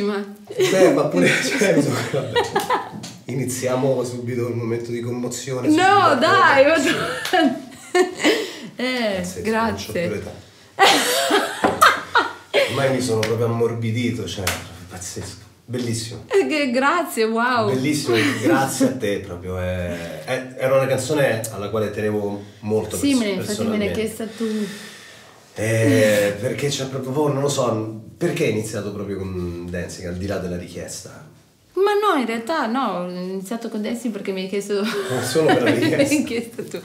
Durissima. Beh, ma pure cioè. Iniziamo subito il momento di commozione. No, dai, ma Eh, più grazie. Ormai mi sono proprio ammorbidito, cioè, pazzesco. Bellissimo. Eh, Grazie, wow. Bellissimo, grazie a te proprio. è- è- era una canzone alla quale tenevo molto Sì, pers- me ne, infatti me ne hai personalmente. chiesta tu. Eh, perché c'è proprio, oh, non lo so, perché hai iniziato proprio con Dancing al di là della richiesta? Ma no, in realtà no, ho iniziato con Dancing perché mi hai chiesto... solo per la richiesta. mi hai chiesto tu.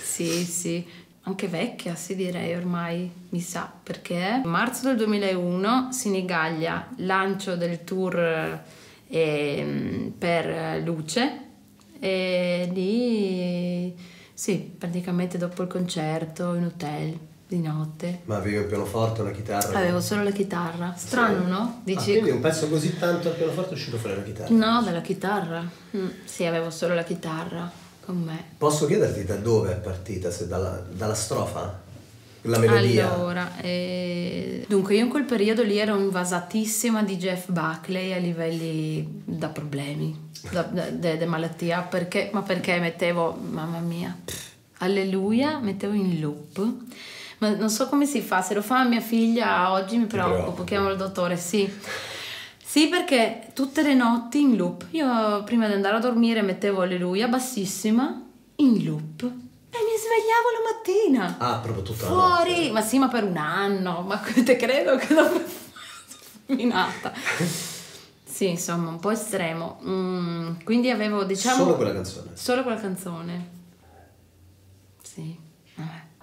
Sì, sì, anche vecchia, sì direi ormai, mi sa, perché marzo del 2001 Sinigallia, lancio del tour ehm, per Luce e lì, sì, praticamente dopo il concerto in hotel di notte. Ma avevi un pianoforte, una chitarra? Avevo solo la chitarra. Strano, Sì. no? Ah, Dici, quindi un pezzo così tanto al pianoforte è uscito fuori la chitarra? No, dalla chitarra. Mm, sì, avevo solo la chitarra con me. Posso chiederti da dove è partita? Se dalla, dalla strofa? La melodia? Allora, eh, dunque io in quel periodo lì ero invasatissima di Jeff Buckley a livelli da problemi, da, da- da malattia, perché, ma perché mettevo, mamma mia, alleluia, mettevo in loop. Ma non so come si fa, se lo fa mia figlia oggi mi preoccupo, chiamo il dottore, sì. Sì, perché tutte le notti in loop. Io prima di andare a dormire mettevo alleluia bassissima in loop e mi svegliavo la mattina. Ah, proprio tutta Fuori, notte. ma sì, ma per un anno, ma te credo che dopo minata. Sì, insomma, un po' estremo. Mm, quindi avevo, diciamo, Solo quella canzone. solo quella canzone. Sì.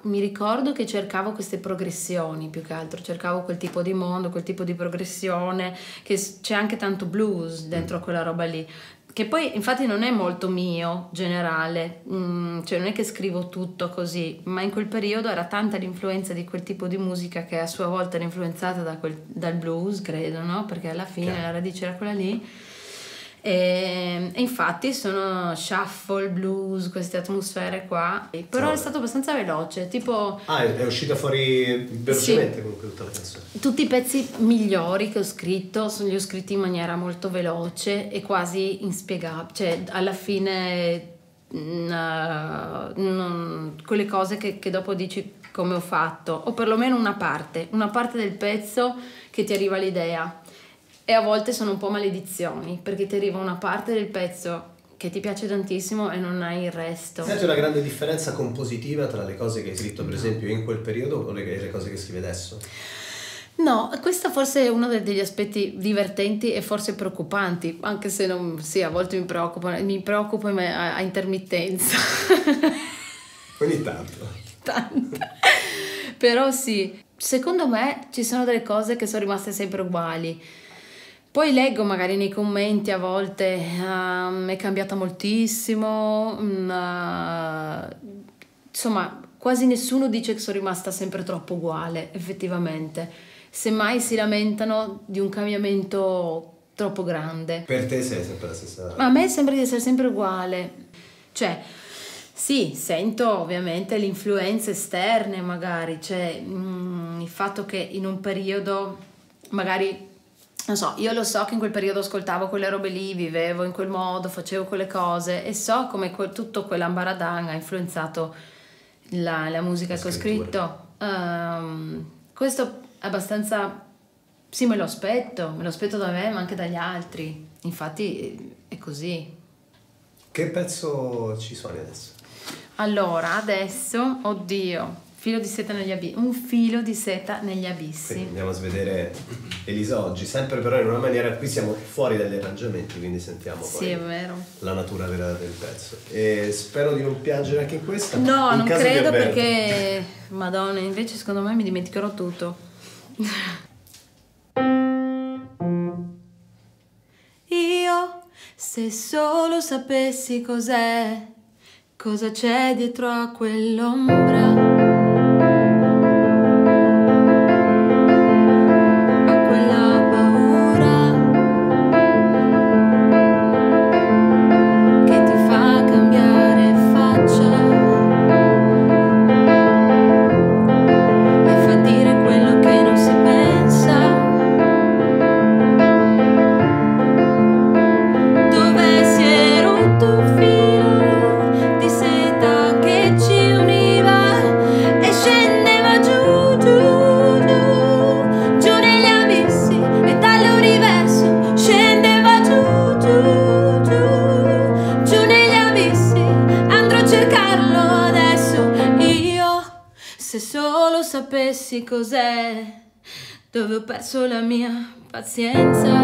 Mi ricordo che cercavo queste progressioni più che altro, cercavo quel tipo di mondo, quel tipo di progressione, che c'è anche tanto blues dentro a quella roba lì. Che poi infatti non è molto mio, generale, Mm, cioè non è che scrivo tutto così, ma in quel periodo era tanta l'influenza di quel tipo di musica che a sua volta era influenzata da quel- dal blues, credo, no? Perché alla fine Chiaro. la radice era quella lì. E, e infatti sono shuffle, blues, queste atmosfere qua, però No. è stato abbastanza veloce, tipo Ah, è, è uscita fuori velocemente comunque tutta la canzone. tutti i pezzi migliori che ho scritto sono- li ho scritti in maniera molto veloce e quasi inspiegabile, cioè alla fine mm, eh, non- quelle cose che, che dopo dici come ho fatto, o perlomeno una parte, una parte del pezzo che ti arriva l'idea. E a volte sono un po' maledizioni, perché ti arriva una parte del pezzo che ti piace tantissimo e non hai il resto. Senti una grande differenza compositiva tra le cose che hai scritto, per esempio, in quel periodo o le, le cose che scrivi adesso? No, questo forse è uno de- degli aspetti divertenti e forse preoccupanti, anche se non, sì, a volte mi preoccupa, mi preoccupo a, a intermittenza. Ogni tanto. Tanto. Però sì, secondo me ci sono delle cose che sono rimaste sempre uguali. Poi leggo magari nei commenti a volte, "Ah, è cambiata moltissimo, mm, ah", insomma quasi nessuno dice che sono rimasta sempre troppo uguale, effettivamente. Semmai si lamentano di un cambiamento troppo grande. Per te sei sempre la stessa. Ma a me sembra di essere sempre uguale. Cioè, sì, sento ovviamente le influenze esterne magari, cioè mm, il fatto che in un periodo magari, non so, io lo so che in quel periodo ascoltavo quelle robe lì, vivevo in quel modo, facevo quelle cose e so come que- tutto quell'ambaradan ha influenzato la, la musica La che ho scritto. Ehm, questo è abbastanza sì, me lo aspetto, me lo aspetto da me, ma anche dagli altri. Infatti è così. Che pezzo ci suoni adesso? Allora, adesso, oddio, filo di seta negli abissi, un filo di seta negli Quindi abissi. andiamo a svedere Elisa oggi, sempre però in una maniera, qui siamo fuori dagli arrangiamenti, quindi sentiamo poi Sì, è vero. la natura vera del pezzo. E spero di non piangere anche in questa. No, In non credo perché, madonna, invece secondo me mi dimenticherò tutto. Io, se solo sapessi cos'è, cosa c'è dietro a quell'ombra. Cos'è, dove ho perso la mia pazienza.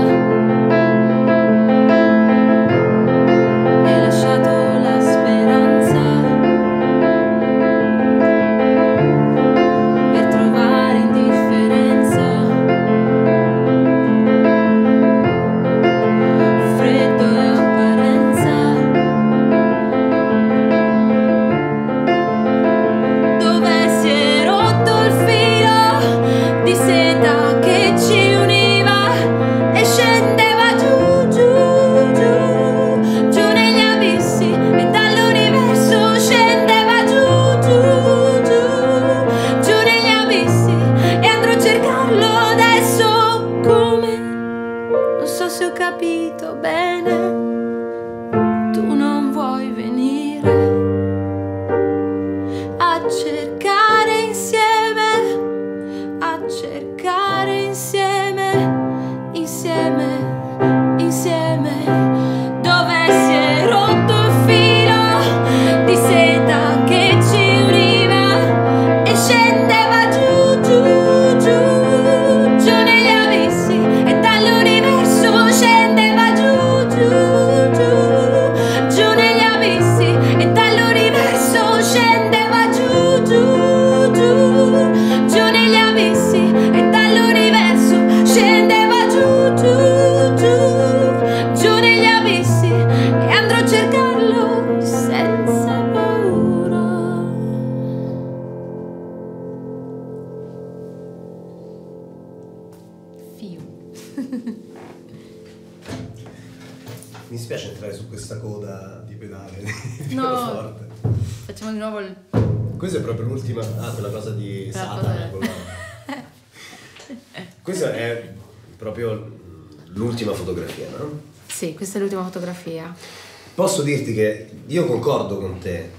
Posso dirti che io concordo con te, eh,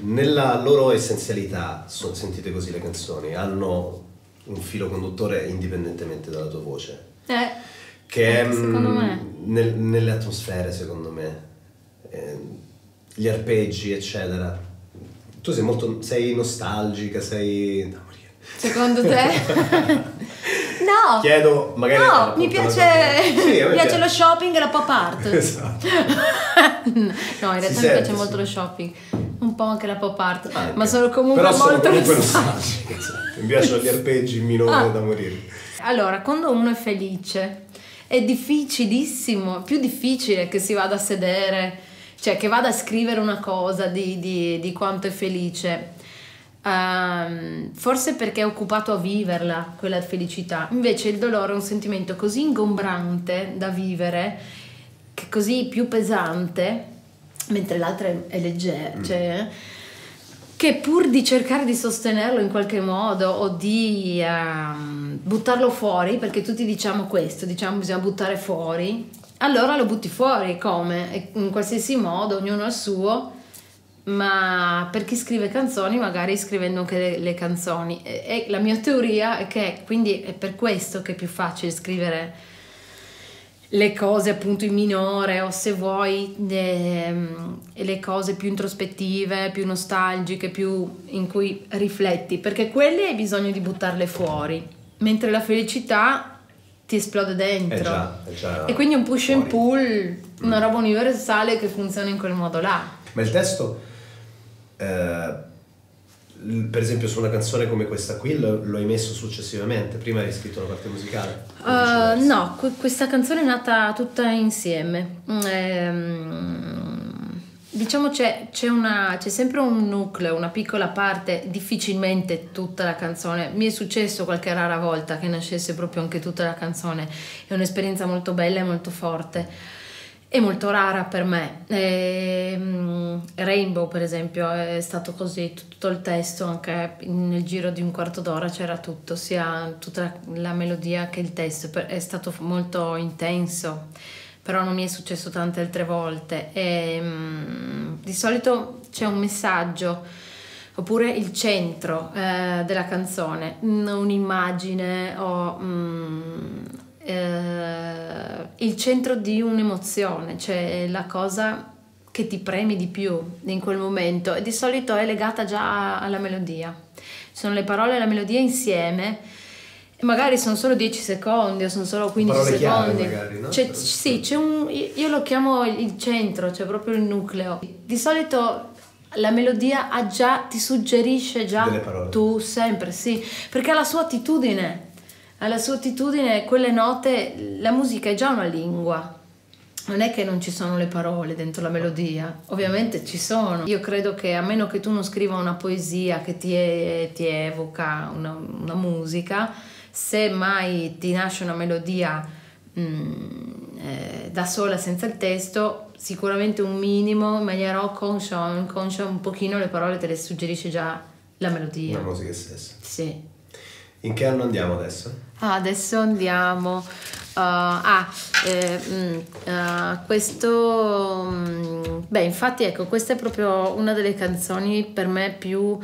nella loro essenzialità, sono sentite così le canzoni, hanno un filo conduttore indipendentemente dalla tua voce. Eh, che è mm, nel, nelle atmosfere, secondo me, eh, gli arpeggi, eccetera. Tu sei molto sei nostalgica, sei... Secondo te? No. Chiedo magari... No, mi piace, sì, mi piace lo shopping e la pop art. Esatto. no, in realtà si mi piace molto lo shopping. Un po' anche la pop art, anche. ma sono comunque Però molto comunque nostalgica. Esatto. Mi piacciono gli arpeggi minori ah. da morire. Allora, quando uno è felice, è difficilissimo, più difficile che si vada a sedere, cioè che vada a scrivere una cosa di, di, di quanto è felice Um, forse perché è occupato a viverla quella felicità. Invece il dolore è un sentimento così ingombrante da vivere, che così più pesante, mentre l'altra è, leggera, mm. cioè, che pur di cercare di sostenerlo in qualche modo o di uh, buttarlo fuori, perché tutti diciamo questo, diciamo bisogna buttare fuori, allora lo butti fuori come? In qualsiasi modo, ognuno ha il suo ma per chi scrive canzoni magari scrivendo anche le, le canzoni e, e, la mia teoria è che quindi è per questo che è più facile scrivere le cose appunto in minore o se vuoi le, le cose più introspettive, più nostalgiche, più in cui rifletti, perché quelle hai bisogno di buttarle fuori, mentre la felicità ti esplode dentro. È già, è già e quindi un push fuori. and pull, una mm. roba universale che funziona in quel modo là. Ma il testo eh, per esempio su una canzone come questa qui lo, hai messo successivamente, prima hai scritto la parte musicale? Uh, no, questa canzone è nata tutta insieme. Ehm, diciamo c'è, c'è, una, c'è sempre un nucleo, una piccola parte, difficilmente tutta la canzone. Mi è successo qualche rara volta che nascesse proprio anche tutta la canzone, è un'esperienza molto bella e molto forte è molto rara per me. E, um, Rainbow, per esempio, è stato così, tutto il testo, anche nel giro di un quarto d'ora c'era tutto, sia tutta la, melodia che il testo, è stato molto intenso, però non mi è successo tante altre volte. E, um, di solito c'è un messaggio oppure il centro eh, della canzone, un'immagine o um, eh, il centro di un'emozione, cioè la cosa che ti premi di più in quel momento e di solito è legata già alla melodia. Sono le parole e la melodia insieme magari sono solo 10 secondi o sono solo 15 Parole secondi. magari, no? C'è- sì, c'è un, io lo chiamo il centro, cioè proprio il nucleo. Di solito la melodia ha già, ti suggerisce già tu sempre, sì, perché ha la sua attitudine, ha la sua attitudine, quelle note, la musica è già una lingua. Non è che non ci sono le parole dentro la melodia, ovviamente ci sono. Io credo che a meno che tu non scriva una poesia che ti, ti evoca una, una musica, se mai ti nasce una melodia mm, eh, da sola senza il testo, sicuramente un minimo, in maniera o conscia o inconscia, un pochino le parole te le suggerisce già la melodia. La musica stessa. Sì. In che anno andiamo adesso? Ah, adesso andiamo. uh, ah, eh, mm, ah, questo. mm, beh, infatti, ecco, questa è proprio una delle canzoni per me più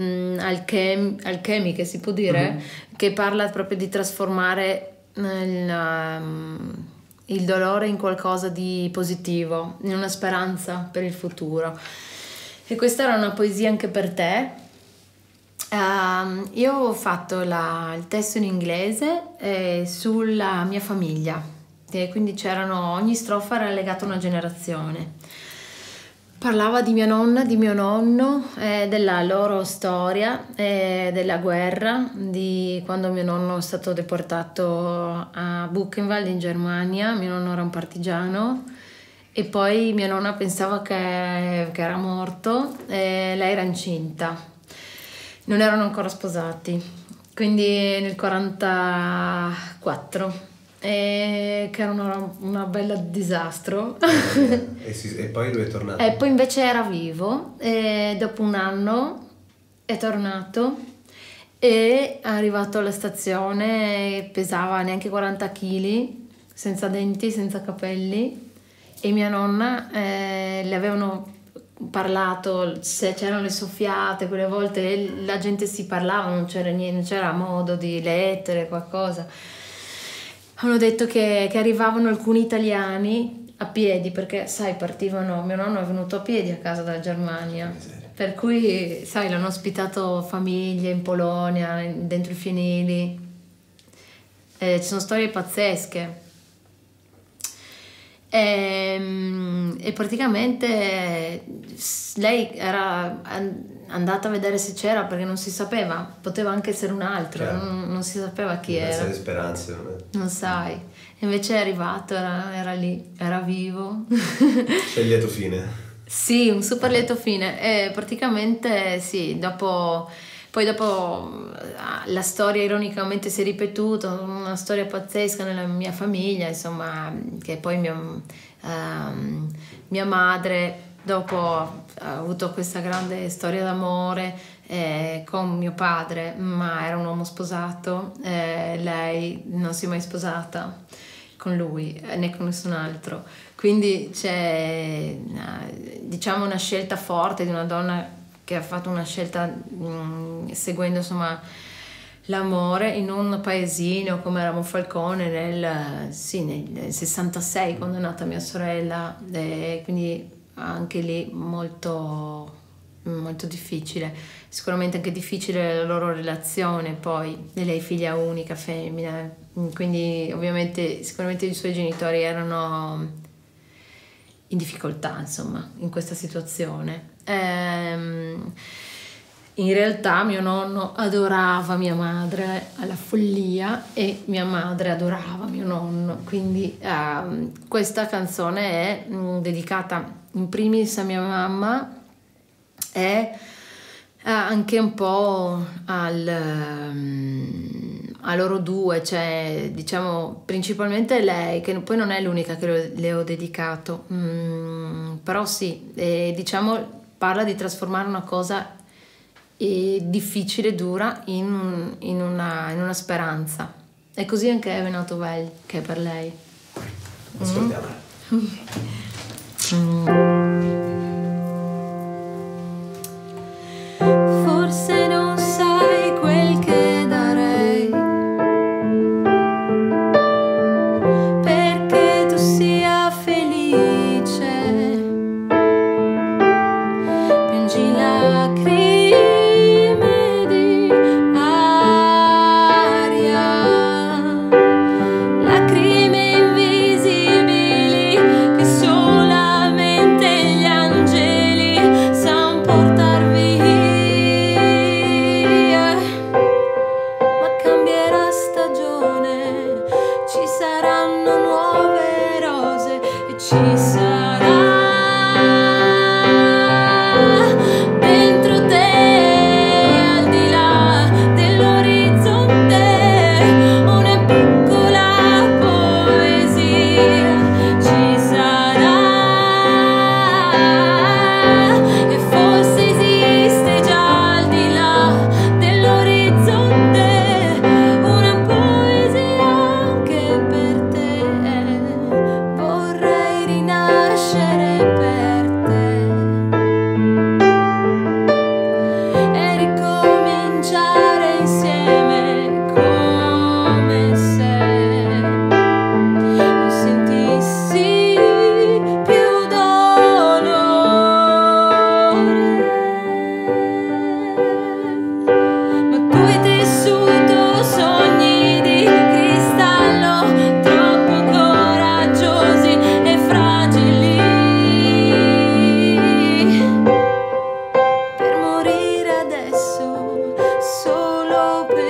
mm, alchem- alchemiche, si può dire, che parla proprio di trasformare il, um, il dolore in qualcosa di positivo, in una speranza per il futuro. E questa era una poesia anche per te. Ehm, io ho fatto la- il testo in inglese eh, sulla mia famiglia, e quindi c'erano, ogni strofa era legata a una generazione. Parlava di mia nonna, di mio nonno, eh, della loro storia, eh, della guerra, di quando mio nonno è stato deportato a Buchenwald in Germania, mio nonno era un partigiano e poi mia nonna pensava che, che era morto lei era incinta non erano ancora sposati, quindi nel 44, e che era una, una bella disastro. E, si- e poi lui è tornato. e poi invece era vivo e dopo un anno è tornato e è arrivato alla stazione, pesava neanche 40 kg, senza denti, senza capelli e mia nonna eh, le avevano parlato se c'erano le soffiate quelle volte la gente si parlava non c'era niente c'era modo di lettere qualcosa. Hanno detto che, che arrivavano alcuni italiani a piedi perché sai partivano mio nonno è venuto a piedi a casa dalla Germania per cui sai l'hanno ospitato famiglie in Polonia dentro i fienili. Eh, ci sono storie pazzesche Ehm, E, praticamente lei era an- andata a vedere se c'era perché non si sapeva, poteva anche essere un altro, Chiaro. non, non si sapeva chi Senza era, speranze. non è- non sai. E Invece è arrivato, era, era lì, era vivo. C'è il lieto fine. Sì, un super lieto fine. E praticamente sì, dopo, poi dopo eh, la storia ironicamente si è ripetuta, una storia pazzesca nella mia famiglia, insomma, che poi mio- ehm, mia madre dopo ha avuto questa grande storia d'amore eh, con mio padre, ma era un uomo sposato, eh, lei non si è mai sposata con lui eh, né con nessun altro. Quindi c'è eh, diciamo una scelta forte di una donna che ha fatto una scelta mh, seguendo insomma l'amore in un paesino come era Monfalcone nel, sì, nel 66 quando è nata mia sorella, e quindi anche lì molto, molto difficile. Sicuramente anche difficile la loro relazione, poi lei figlia unica, femmina, quindi ovviamente sicuramente i suoi genitori erano in difficoltà, insomma, in questa situazione. Ehm, in realtà mio nonno adorava mia madre alla follia e mia madre adorava mio nonno, quindi ehm, questa canzone è mm, dedicata in primis a mia mamma e eh, anche un po' al, mm, a loro due, cioè diciamo principalmente lei, che poi non è l'unica che le- ho dedicato, mm, però sì, e, diciamo parla di trasformare una cosa eh, difficile, dura, in, un- in una, in una speranza. E così anche è venuto Vel, che è per lei. Ascoltiamola. Forse non open.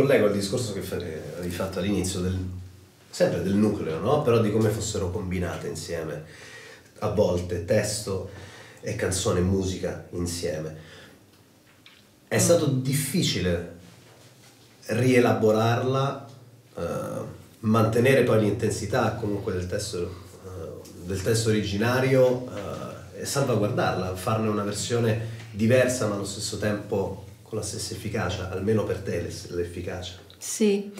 Ricollego al discorso che avevi fatto all'inizio, del, sempre del nucleo, no? Però di come fossero combinate insieme a volte testo e canzone e musica insieme. È mm. stato difficile rielaborarla, uh, mantenere poi l'intensità comunque del testo del testo originario eh, e salvaguardarla, farne una versione diversa ma allo stesso tempo con la stessa efficacia, almeno per te l'efficacia. Sì,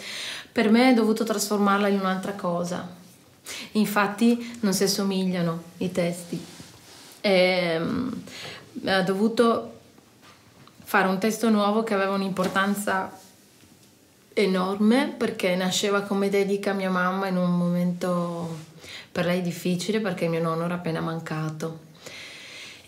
per me è dovuto trasformarla in un'altra cosa. Infatti non si assomigliano i testi. E, um, ha dovuto fare un testo nuovo che aveva un'importanza enorme perché nasceva come dedica a mia mamma in un momento per lei difficile perché mio nonno era appena mancato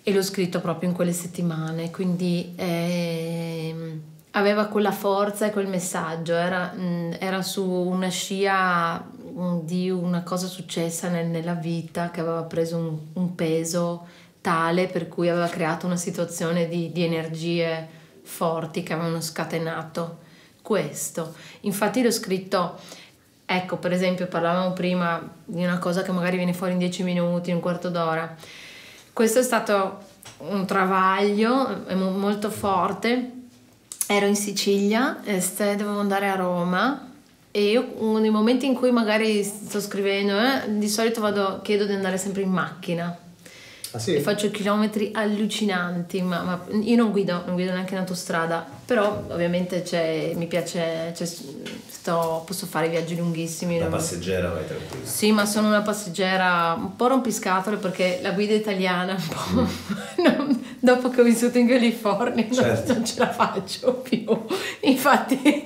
e l'ho scritto proprio in quelle settimane, quindi eh, aveva quella forza e quel messaggio, era, mh, mm, era su una scia mh, mm, di una cosa successa nel, nella vita che aveva preso un, un, peso tale per cui aveva creato una situazione di, di energie forti che avevano scatenato questo. Infatti l'ho scritto Ecco, per esempio, parlavamo prima di una cosa che magari viene fuori in dieci minuti, in un quarto d'ora. Questo è stato un travaglio molto forte. Ero in Sicilia, este, dovevo andare a Roma e io nei momenti in cui magari sto scrivendo, eh, di solito vado, chiedo di andare sempre in macchina Ah, sì? E faccio chilometri allucinanti, ma, ma, io non guido, non guido neanche in autostrada, però ovviamente mi piace, sto, posso fare viaggi lunghissimi. La passeggera vai tranquilla. Sì, ma sono una passeggera un po' rompiscatole perché la guida italiana un po'... Mm. non, dopo che ho vissuto in California certo. non, non ce la faccio più. Infatti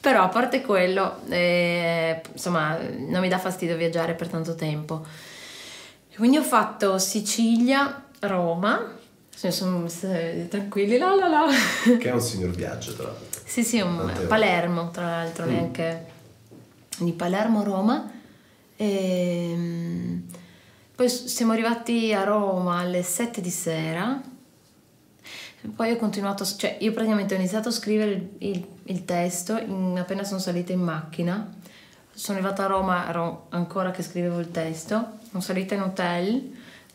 Però a parte quello, eh, insomma, non mi dà fastidio viaggiare per tanto tempo. Quindi ho fatto Sicilia, Roma, sono tranquilli, la la la. Che è un signor viaggio, tra l'altro. Sì, sì, un, Palermo, tra l'altro, mm. neanche di Palermo, Roma. E, ehm, poi siamo arrivati a Roma alle 7 di sera. Poi ho continuato, cioè io praticamente ho iniziato a scrivere il, il, il testo in, appena sono salita in macchina. Sono arrivata a Roma, ero ancora che scrivevo il testo. Sono salita in hotel,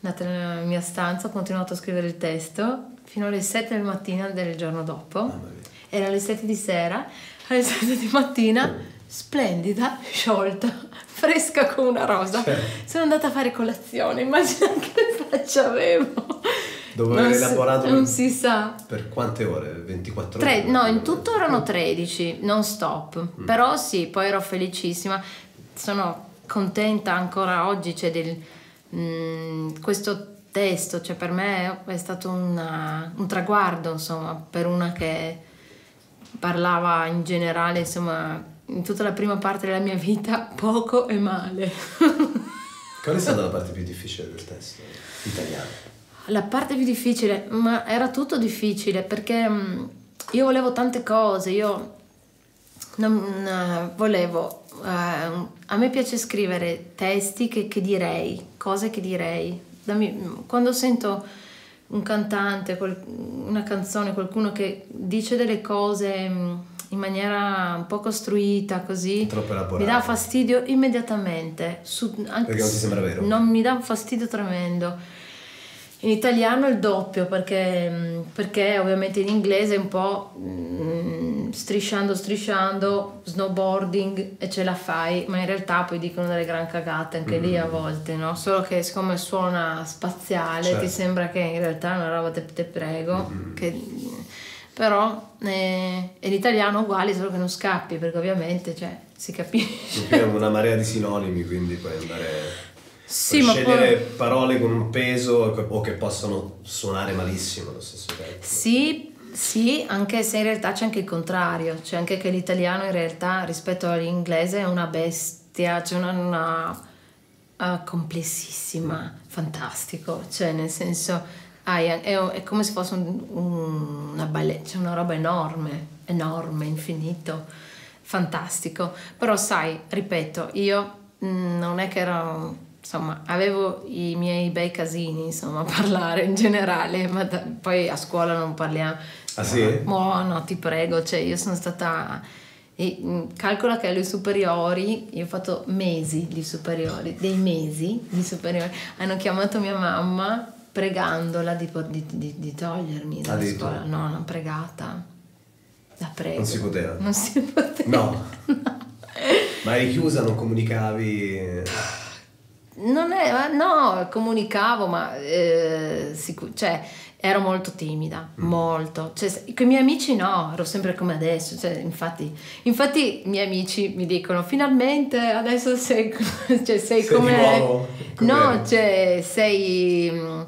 andata nella mia stanza, ho continuato a scrivere il testo fino alle 7 del mattino del giorno dopo. Era alle 7 di sera, alle 7 di mattina splendida, sciolta, fresca come una rosa. Certo. Sono andata a fare colazione, immagina che faccia avevo. Dove hai elaborato? Non si sa. Per quante ore? 24 ore? Tre, no, in tutto erano 13, non stop. Mm. Però sì, poi ero felicissima. Sono contenta ancora oggi, cioè del, mm, questo testo, cioè per me è stato una, un traguardo, insomma, per una che parlava in generale, insomma, in tutta la prima parte della mia vita poco e male. Qual è stata la parte più difficile del testo italiano? La parte più difficile, ma era tutto difficile perché mm, io volevo tante cose, io non, uh, volevo, uh, a me piace scrivere testi che, che direi, cose che direi. Dammi, quando sento un cantante, quel, una canzone, qualcuno che dice delle cose mm, in maniera un po' costruita così mi dà fastidio immediatamente. Su, anche perché non ti sembra vero? non mi dà un fastidio tremendo. In italiano il doppio perché, mm, perché ovviamente in inglese è un po' mm, strisciando strisciando snowboarding e ce la fai ma in realtà poi dicono delle gran cagate anche mm. lì a volte no? solo che siccome suona spaziale certo. ti sembra che in realtà è una roba te, te prego mm. che però eh, è l'italiano uguale solo che non scappi perché ovviamente cioè, si capisce abbiamo una marea di sinonimi quindi puoi andare sì, ma scegliere poi... parole con un peso o che possono suonare malissimo allo stesso tempo sì sì, anche se in realtà c'è anche il contrario, c'è anche che l'italiano in realtà rispetto all'inglese è una bestia, c'è una, una uh, complessissima, fantastico, cioè nel senso Ah, è, è, come se fosse un, un, una ballet, c'è una roba enorme, enorme, infinito, fantastico. Però sai, ripeto, io mh, mm, non è che ero, insomma, avevo i miei bei casini, insomma, a parlare in generale, ma da, poi a scuola non parliamo. Ah sì? No, no, ti prego, cioè io sono stata... Mm, calcola che alle superiori, io ho fatto mesi di superiori, dei mesi di superiori, hanno chiamato mia mamma pregandola di, di, di, di togliermi dalla ah, scuola. No, non pregata. La prego. Non si poteva. Non si poteva. No. no. Ma eri chiusa, non comunicavi? Non è, no, comunicavo, ma eh, sicur- cioè, ero molto timida, mm. molto. Cioè, con i miei amici no, ero sempre come adesso. Cioè, infatti, infatti, i miei amici mi dicono: finalmente adesso sei, cioè, sei, sei come. No, cioè, sei mm,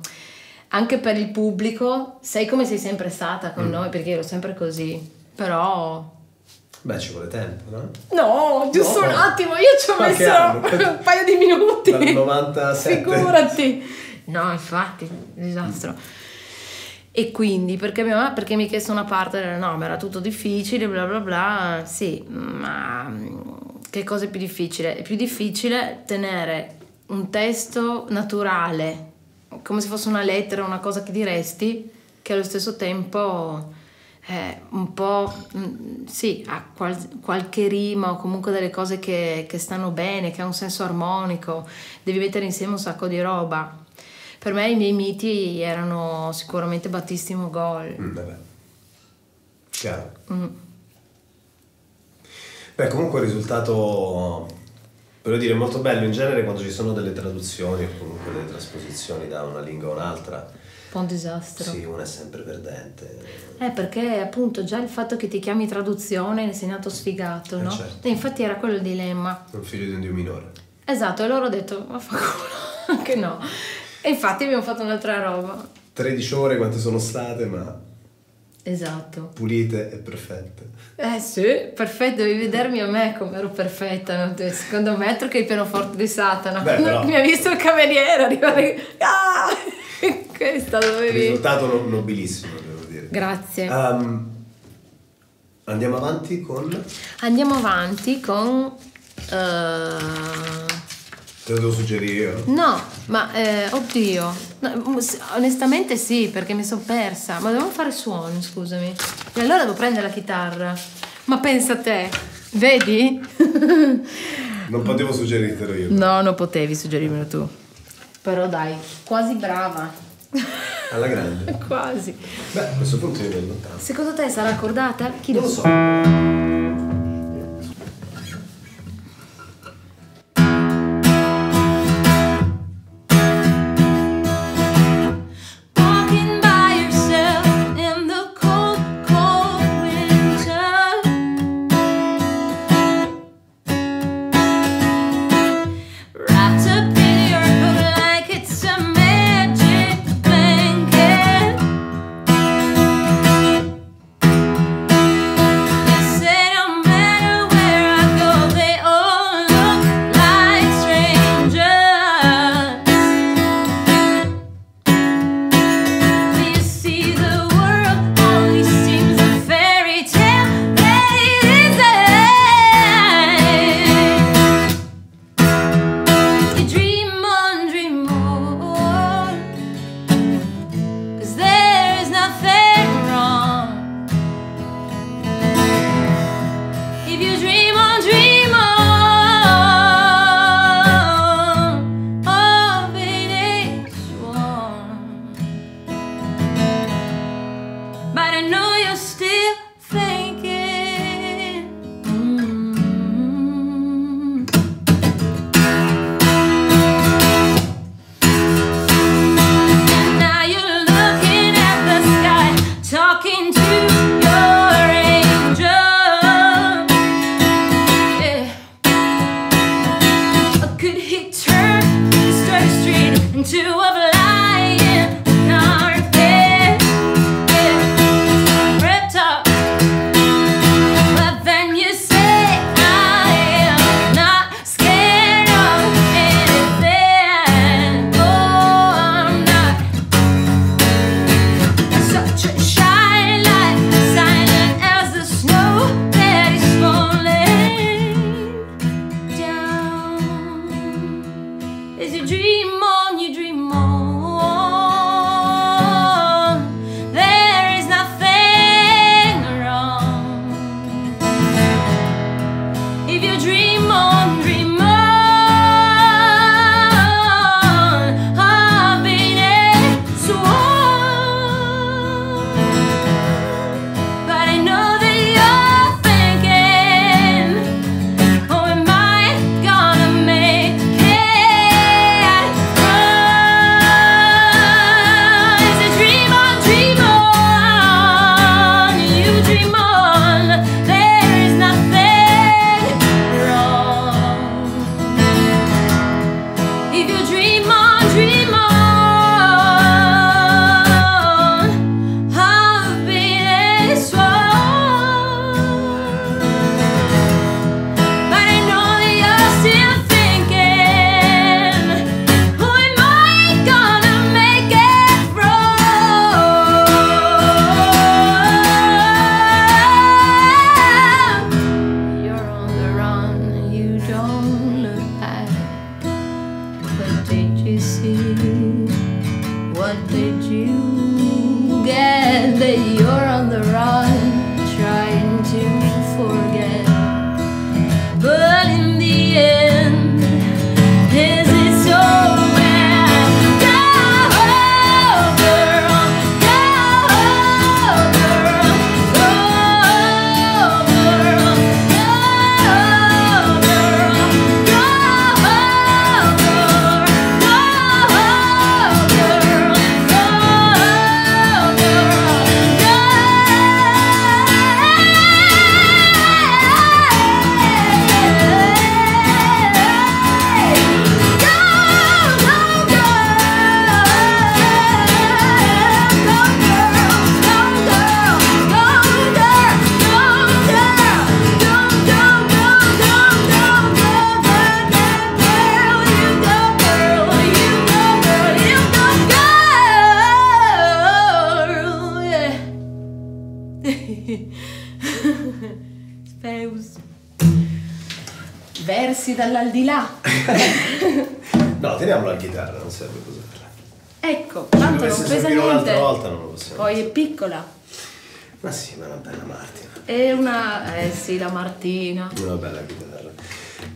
anche per il pubblico, sei come sei sempre stata con mm. noi, perché ero sempre così, però... Beh, ci vuole tempo, no? No, giusto no. un attimo, io ci ho messo anno? un paio di minuti. Dal 97. Figurati. No, infatti, disastro. E quindi, perché mia perché mi ha chiesto una parte, no, ma era tutto difficile, bla bla bla, sì, ma che cosa è più difficile? È più difficile tenere un testo naturale come se fosse una lettera, una cosa che diresti, che allo stesso tempo è un po', mm, sì, ha qual- qualche rima o comunque delle cose che, che, stanno bene, che ha un senso armonico, devi mettere insieme un sacco di roba. Per me i miei miti erano sicuramente Battistimo Gol. Mm, vabbè. Chiaro. Mm. Beh, comunque il risultato Volevo dire, è molto bello in genere quando ci sono delle traduzioni o comunque delle trasposizioni da una lingua a un'altra. Un po' un disastro. Sì, una è sempre perdente. Eh, perché appunto già il fatto che ti chiami traduzione sei nato sfigato, eh, no? Certo. E infatti era quello il dilemma. Un figlio di un dio minore. Esatto, e loro ho detto, ma fa culo, anche no. E infatti abbiamo fatto un'altra roba. 13 ore quante sono state, ma... Esatto. pulite e perfette. Eh sì, perfetto, devi vedermi a me come ero perfetta. no? Te- Secondo me altro che il pianoforte di Satana. Beh, però- Mi ha visto il cameriere arrivare. Ah! Questa dovevi. Risultato no- nobilissimo, devo dire. Grazie. Ehm, andiamo avanti con... Andiamo avanti con. eh, Te lo devo suggerire io. No, ma eh, oddio. No, mm, onestamente sì, perché mi sono persa. Ma devo fare suoni, scusami. E allora devo prendere la chitarra. Ma pensa a te, vedi? Non potevo suggerirtelo io. no, non potevi suggerirmelo tu. Però dai, quasi brava. Alla grande. quasi. Beh, a questo punto io allontano. Secondo te sarà accordata? Chi lo lo so.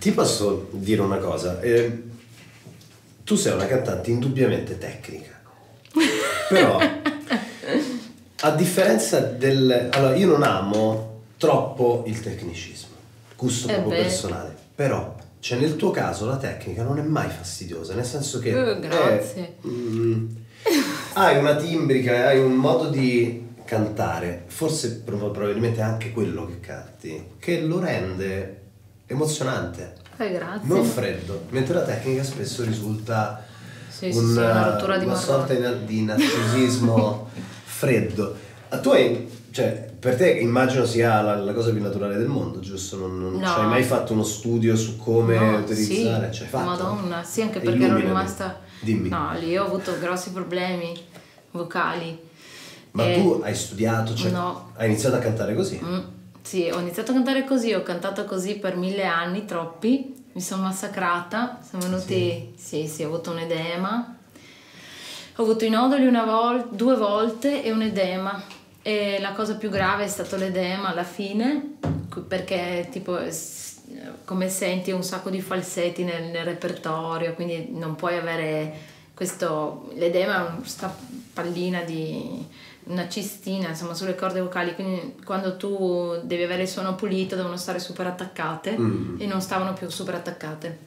Ti posso dire una cosa? Eh, tu sei una cantante indubbiamente tecnica. Però, a differenza del... Allora, io non amo troppo il tecnicismo, gusto Eh proprio beh. personale. Però, cioè nel tuo caso la tecnica non è mai fastidiosa, nel senso che... Eh, grazie. è, mm, hai una timbrica, hai un modo di cantare, forse probabilmente anche quello che canti, che lo rende emozionante, Eh, grazie. non freddo, mentre la tecnica spesso risulta Sì, sì, sì, una una sorta di- narcisismo freddo. Ah, Tu hai, cioè, per te immagino sia la, la cosa più naturale del mondo, giusto? Non, non No. hai mai fatto uno studio su come No, utilizzare? Sì, Ci hai fatto? Madonna, sì, anche perché ero Illuminami. rimasta... Dimmi. No, lì ho avuto grossi problemi vocali. Ma E- tu hai studiato, cioè, No. hai iniziato a cantare così? Mm, sì, ho iniziato a cantare così, ho cantato così per mille anni, troppi. Mi sono massacrata, sono venuti... Sì, sì, ho avuto un edema. Ho avuto i noduli una volta, due volte e un edema. E la cosa più grave è stato l'edema alla fine, perché tipo come senti un sacco di falsetti nel, nel repertorio, quindi non puoi avere questo... L'edema è questa pallina di una cistina, insomma, sulle corde vocali, quindi quando tu devi avere il suono pulito devono stare super attaccate Mm. e non stavano più super attaccate.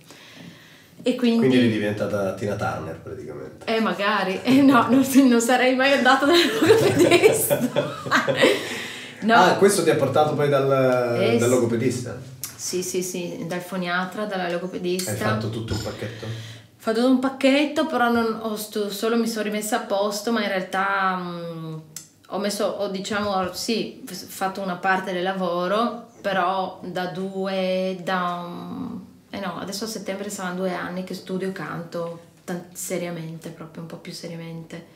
E quindi... Quindi eri diventata Tina Turner praticamente. Eh, magari. Eh, no, non, non sarei mai andata dal logopedista. no. Ah, questo ti ha portato poi dal, Eh, dal logopedista? Sì, sì, sì, dal foniatra, dalla logopedista. Hai fatto tutto un pacchetto? Ho fatto un pacchetto, però non ho stu- solo mi sono rimessa a posto, ma in realtà mm, ho messo, ho diciamo, sì, fatto una parte del lavoro, però da due, da... un- eh no, adesso a settembre saranno due anni che studio canto seriamente, proprio un po' più seriamente.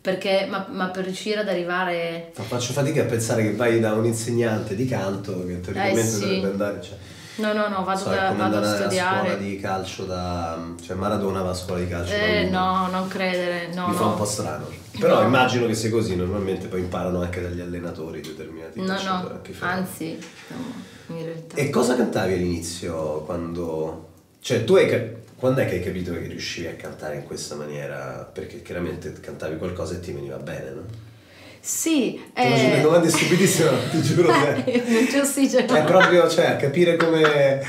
Perché, ma, ma per riuscire ad arrivare... Ma faccio fatica a pensare che vai da un insegnante di canto che teoricamente Eh, sì. dovrebbe andare. Cioè, No, no, no, vado, so, da- vado a a scuola studiare. di calcio da. cioè Maradona va a scuola di calcio. da Eh no, non credere, no, Mi fa un no. po' strano. Però No. immagino che sia così, normalmente poi imparano anche dagli allenatori determinati No, no, anzi, no, in realtà. E cosa cantavi all'inizio quando... Cioè tu hai cap- quando è che hai capito che riuscivi a cantare in questa maniera? Perché chiaramente cantavi qualcosa e ti veniva bene, no? Sì, Ti faccio delle domande stupidissime, ti giuro che... non c'è ossigeno. È proprio, cioè, a capire come...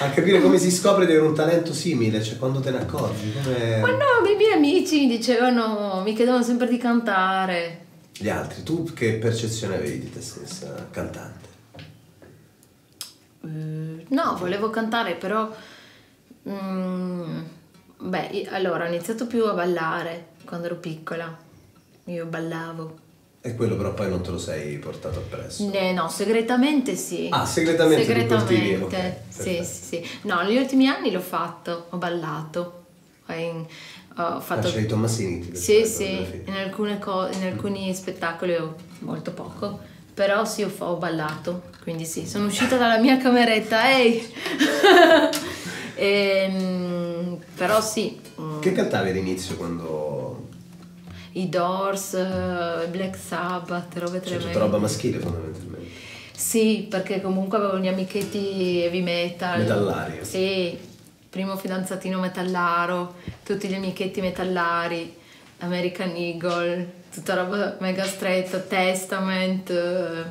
a capire come si scopre di avere un talento simile, cioè quando te ne accorgi, come... Ma no, i miei amici mi dicevano, mi chiedevano sempre di cantare. Gli altri, tu che percezione avevi di te stessa cantante? Eh, no, volevo cantare, però... mm, beh, allora ho iniziato più a ballare quando ero piccola. Io ballavo. E quello però poi non te lo sei portato appresso. Ne- no, segretamente sì. Ah, segretamente Segretamente, sì, perfetto. sì, sì. No, negli ultimi anni l'ho fatto, ho ballato. Ho, in- ho fatto... Ah, c'è i Tommasini ti Sì, sì, in, alcune co- in alcuni spettacoli ho molto poco, però sì, ho, ho ballato, quindi sì, sono uscita dalla mia cameretta, ehi! Ehm, però sì, mm, Che cantavi all'inizio quando i Doors, eh, Black Sabbath, robe c'è tremende. tutta roba maschile fondamentalmente? Sì, perché comunque avevo gli amichetti heavy metal. Metallari. Sì, primo fidanzatino metallaro, tutti gli amichetti metallari, American Eagle, tutta roba mega stretta, Testament. eh.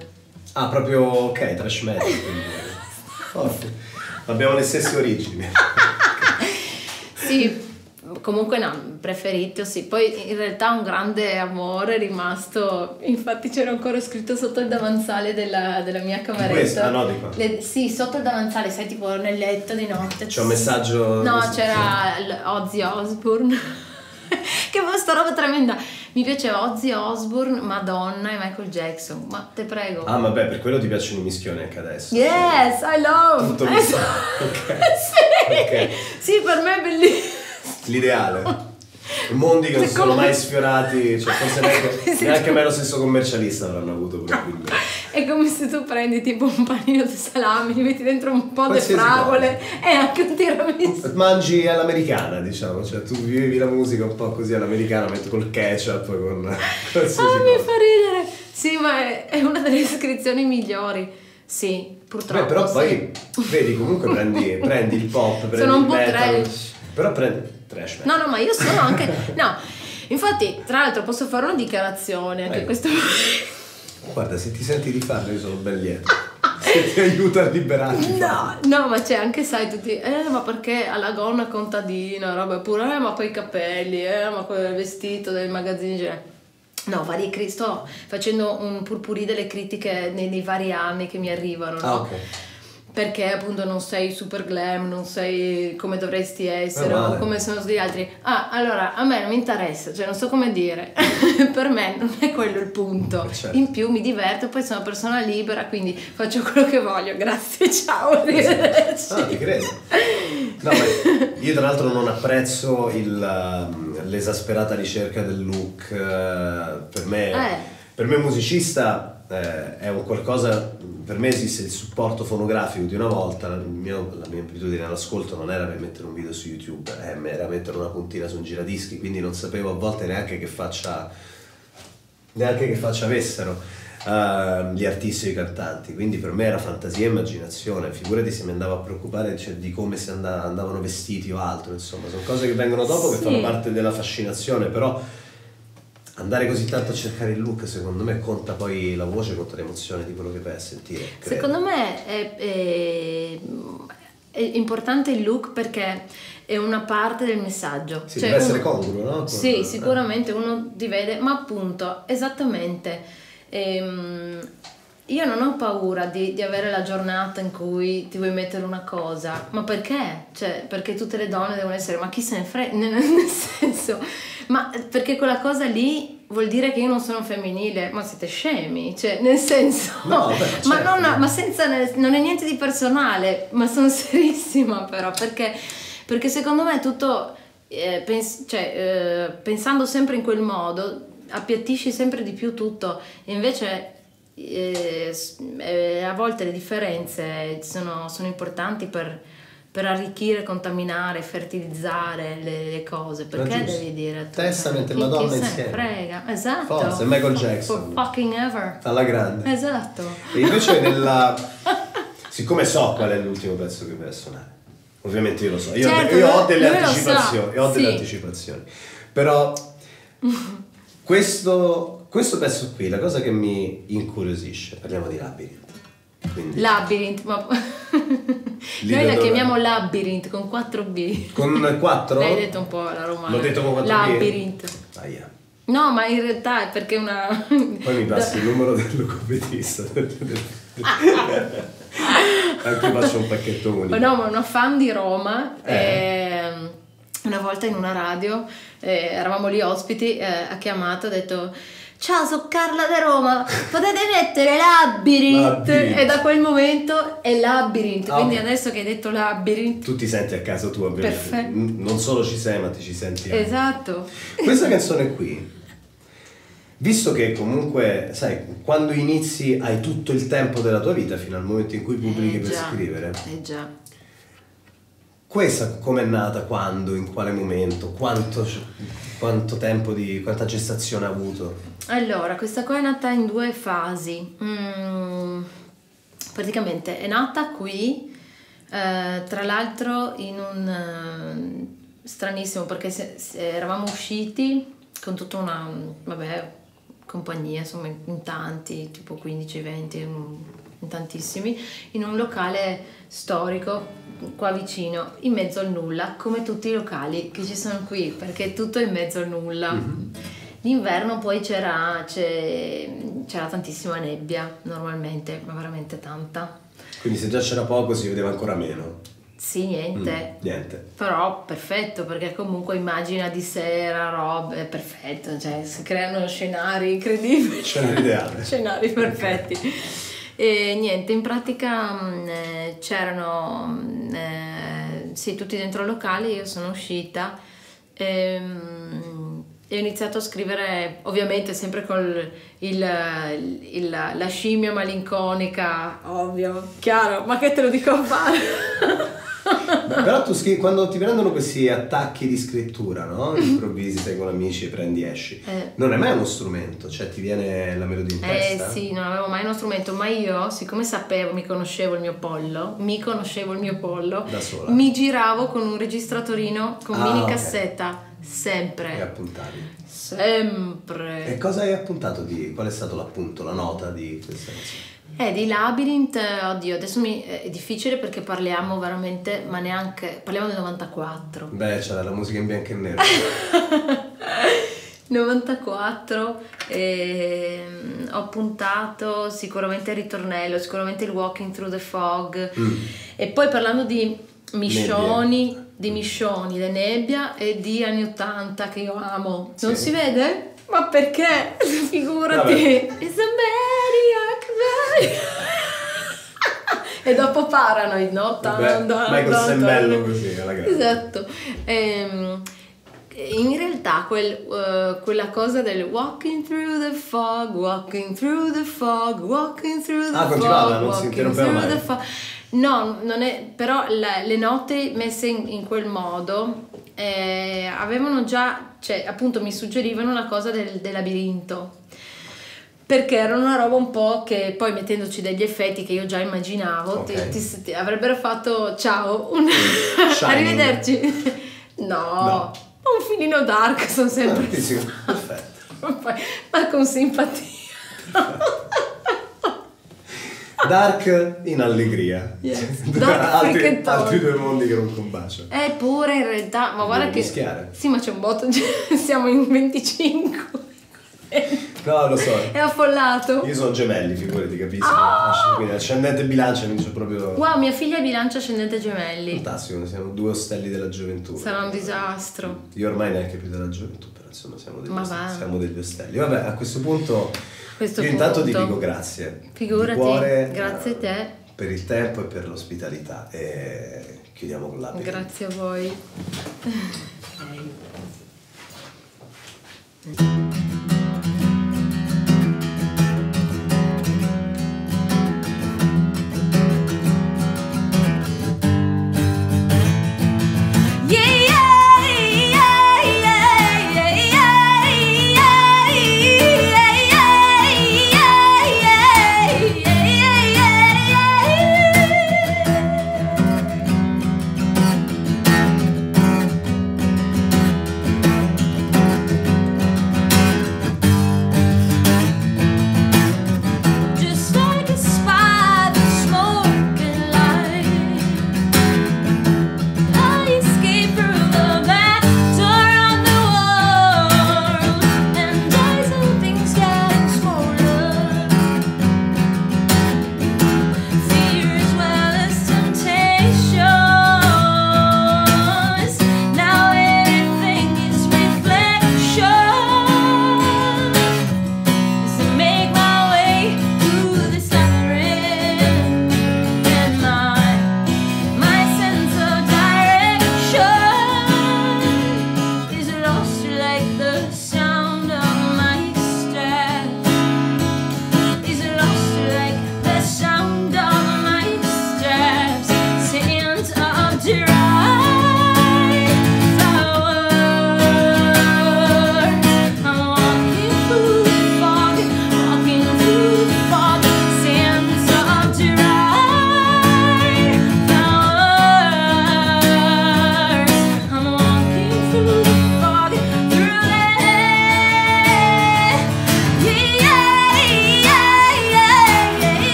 Ah, proprio ok, trash metal. Forte. Abbiamo le stesse origini. Sì, comunque no, preferito sì. Poi in realtà un grande amore è rimasto, infatti c'era ancora scritto sotto il davanzale della, della mia cameretta. questo? Ah, no, di qua. Le- sì, sotto il davanzale, sai, tipo nel letto di notte. C'è un messaggio. No, c'era l- Ozzy Osbourne. che fa sta roba tremenda. Mi piaceva Ozzy Osbourne, Madonna e Michael Jackson. Ma te prego. Ah, vabbè, per quello ti piacciono i mischioni anche adesso. yes, I love. Tutto Eh, mischiato. Ok. sì. Ok. sì, per me è bellissimo. L'ideale. mondi che non si sono mai sfiorati, cioè forse neanche, neanche me lo stesso commercialista avranno avuto probabilmente. È come se tu prendi tipo un panino di salami, gli metti dentro un po' di fragole e anche un tiramisù. Mangi all'americana, diciamo, cioè tu vivi la musica un po' così all'americana, metti col ketchup, con Ah, mi fa ridere! Sì, ma è, è una delle descrizioni migliori. Sì, purtroppo. Beh, però sì. poi, vedi, comunque prendi, prendi il pop, prendi Sono un il po' metal, trash. Però prendi trash. No, no, ma io sono anche... No, infatti, tra l'altro posso fare una dichiarazione, anche questo... Guarda, se ti senti di farlo io sono ben lieto. Se ti aiuta a liberarti. No, no, ma c'è anche, sai, tutti, eh, ma perché alla gonna contadina, roba pure, eh, ma poi i capelli, eh, ma quel vestito del magazzino, cioè. No, vari sto facendo un purpurì delle critiche nei, nei vari anni che mi arrivano, no? Ah, ok. Perché appunto non sei super glam, non sei come dovresti essere o come sono gli altri. Ah, allora a me non mi interessa, cioè non so come dire. per me non è quello il punto. Eh, certo. In più mi diverto, poi sono una persona libera, quindi faccio quello che voglio. Grazie, ciao, arrivederci. Ah, ti credo. No, io tra l'altro non apprezzo il, um, l'esasperata ricerca del look. eh, Per me, Eh. Per me musicista eh, è un qualcosa. Per me esiste il supporto fonografico di una volta. il mio- la mia abitudine all'ascolto non era per mettere un video su YouTube, eh, era mettere una puntina su un giradischi, quindi non sapevo a volte neanche che faccia neanche che faccia avessero eh, gli artisti e i cantanti, quindi per me era fantasia e immaginazione, figurati se mi andavo a preoccupare cioè, di come si and- andavano vestiti o altro, insomma, sono cose che vengono dopo che Sì. fanno parte della fascinazione, però andare così tanto a cercare il look secondo me conta poi la voce, conta l'emozione di quello che vai a sentire. credo. Secondo me è, è- è importante il look perché è una parte del messaggio. Sì, Cioè, deve essere uno- congruo, no? Con- Sì, eh. sicuramente uno ti vede, ma appunto, esattamente. ehm, io non ho paura di, di avere la giornata in cui ti vuoi mettere una cosa, ma perché? Cioè, perché tutte le donne devono essere, ma chi se ne frega? Nel senso, ma perché quella cosa lì vuol dire che io non sono femminile, ma siete scemi, cioè, nel senso, No, beh, ma, certo. non, ma senza, non è niente di personale, ma sono serissima però, perché, perché secondo me tutto, eh, pens- cioè, eh, pensando sempre in quel modo, appiattisci sempre di più tutto, e invece eh, eh, a volte le differenze sono, sono importanti per, per arricchire, contaminare, fertilizzare le, le cose. Perché devi dire? Testa, mente e Chi- Madonna chi insieme. frega, esatto. Forza, è Michael Jackson. For fucking ever. Alla grande. Esatto. E invece nella... Siccome so qual è l'ultimo pezzo che vai a suonare, ovviamente io lo so, io, Certo, io ho delle anticipazioni, sa, ho delle sì. anticipazioni, però questo, questo pezzo qui, la cosa che mi incuriosisce, parliamo di Labyrinth, quindi Labyrinth, ma... Noi la chiamiamo Labyrinth con 4B. con 4? L'hai detto un po' la romana. L'ho detto con 4B? Labyrinth. Aia. No, ma in realtà è perché una... Poi mi passi il numero del logopedista. Anche faccio un pacchetto unico. Oh, no, ma una fan di Roma, Eh. ehm, una volta in una radio, eh, eravamo lì ospiti, eh, ha chiamato ha detto Ciao, sono Carla da Roma, potete mettere Labyrinth? Labyrinth. E da quel momento è Labyrinth, Ah, quindi ok. adesso che hai detto Labyrinth, Tu ti senti a casa tua, ovviamente. Perfetto. Non solo ci sei, ma ti ci senti anche. esatto. Questa canzone qui, visto che comunque, sai, quando inizi hai tutto il tempo della tua vita fino al momento in cui pubblichi Eh per già, scrivere, Eh già. questa com'è nata, quando, in quale momento, quanto, quanto tempo di, quanta gestazione ha avuto? Allora, questa qua è nata in due fasi. Mm, praticamente è nata qui, eh, tra l'altro in un eh, stranissimo perché se- se eravamo usciti con tutta una vabbè, compagnia, insomma, in, tanti, tipo 15-20, in, in tantissimi, in un locale storico qua vicino, in mezzo al nulla, come tutti i locali che ci sono qui, perché è tutto in mezzo al nulla. D'inverno poi c'era, c'era tantissima nebbia normalmente, ma veramente tanta. Quindi se già c'era poco si vedeva ancora meno. Sì, niente. Mm, niente. Però perfetto, perché comunque immagina di sera, robe, è perfetto, cioè si creano scenari incredibili. Scenario ideale. scenari perfetti. E niente, in pratica mh, eh, c'erano mh, eh, sì, tutti dentro il locale, io sono uscita Ehm, e ho iniziato a scrivere, ovviamente sempre con il, il, la scimmia malinconica, ovvio, chiaro, ma che te lo dico a fare? Però tu scrivi, quando ti prendono questi attacchi di scrittura, no? Improvvisi, sei con amici, prendi, esci. Eh. Non è mai uno strumento, cioè ti viene la melodia in Eh testa? sì, non avevo mai uno strumento, ma io, siccome sapevo, mi conoscevo il mio pollo, mi conoscevo il mio pollo, Da sola. mi giravo con un registratorino con Ah, mini ok. cassetta, E sempre, appuntavi. sempre. E cosa hai appuntato di... qual è stato l'appunto, la nota di questa canzone? Eh, di Labyrinth, eh, oddio, adesso mi, è difficile perché parliamo veramente, ma neanche, parliamo del 94. Beh, c'era la musica in bianco e nero. 94 ehm, ho puntato sicuramente il ritornello, sicuramente il Walking Through the Fog Mm. e poi parlando di miscioni, di miscioni, le nebbia e di anni 80 che io amo. Non Sì. si vede? Ma perché? Figurati. Vabbè. It's a e dopo Paranoid, no? Tan, Michael Sembello tan. così, grande. Esatto. Ehm, in realtà quel, eh, quella cosa del walking through the fog, walking through the fog, walking through the Ah, fog, continuava, non si interrompeva mai. No, non è, però la- le note messe in, in quel modo eh, avevano già, cioè appunto mi suggerivano una cosa del, del labirinto. Perché era una roba un po' che poi mettendoci degli effetti che io già immaginavo ti- Ok. ti, ti avrebbero fatto ciao, un- arrivederci. No, No. un filino dark sono sempre perfetto. ma con simpatia. Dark in allegria. Yes. Dark altri, altri due mondi che non combaciano. Eppure in realtà, ma guarda Devi che... mischiare. Sì, ma c'è un botto, siamo in 25. No, lo so. È affollato. Io sono gemelli, figurati, capisco. Ah! Quindi ascendente bilancia, quindi c'è proprio... Wow, mia figlia è bilancia ascendente gemelli. Fantastico, siamo due ostelli della gioventù. Sarà un disastro. Io ormai neanche più della gioventù, però insomma siamo degli, Ma ostelli, va. siamo degli ostelli. Vabbè, a questo punto Questo io intanto ti dico grazie. Figurati, Di cuore, grazie a eh, te. Per il tempo e per l'ospitalità. E chiudiamo con la Grazie a voi.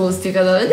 Questa